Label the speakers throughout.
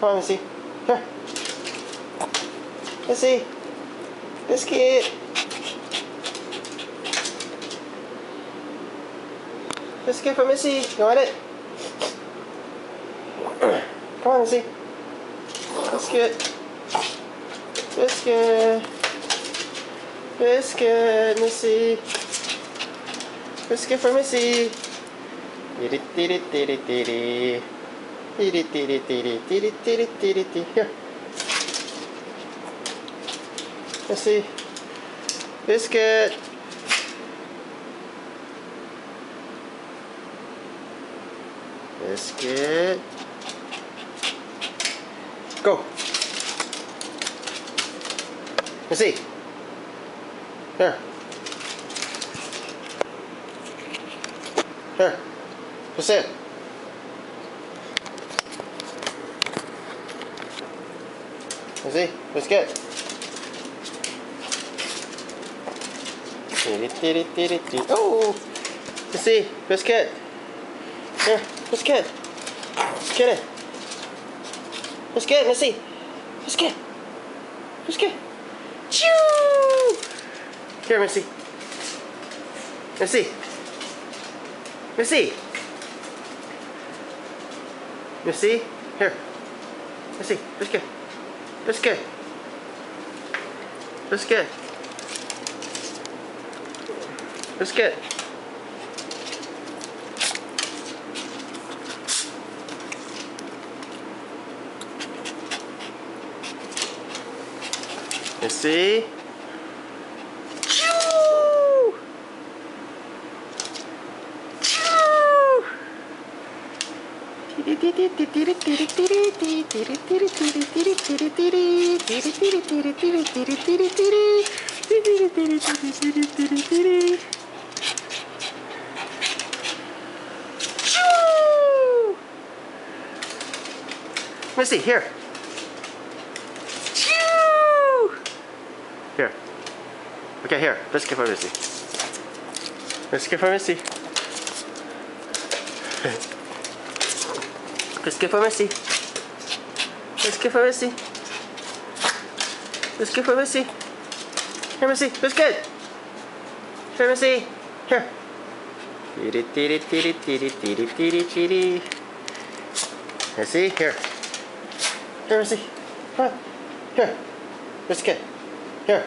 Speaker 1: Come on, Missy. Here. Missy. Biscuit. Biscuit for Missy. You want it? Come on, Missy. Biscuit. Biscuit. Biscuit, Missy. Biscuit for Missy. Here. Missy. Biscuit. Biscuit. Go. Missy. Here. Here. Just it. Titty, titty, titty, titty. Oh! Let's Missy, biscuit. Here, biscuit. Get it. Biscuit, Missy. Biscuit. Biscuit. Choo! Here, Missy. Missy. Missy. Missy. Here. Missy. Biscuit. Biscuit. Biscuit. Biscuit. Missy. Missy, here. Here. Okay, here. Biscuit for Missy. Biscuit for Missy. Biscuit for Missy. Biscuit for Missy. Biscuit for Missy. Here, Missy. Biscuit. Here, Missy. Here. Titty, titty, titty, titty, titty, titty, titty. Missy, here. Here, Missy. Come on. Here. Biscuit. Here.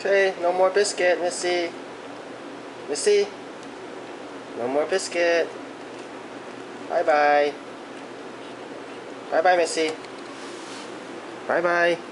Speaker 1: Okay, no more biscuit, Missy. Missy. No more biscuit. Bye bye. Bye bye, Missy. Bye bye.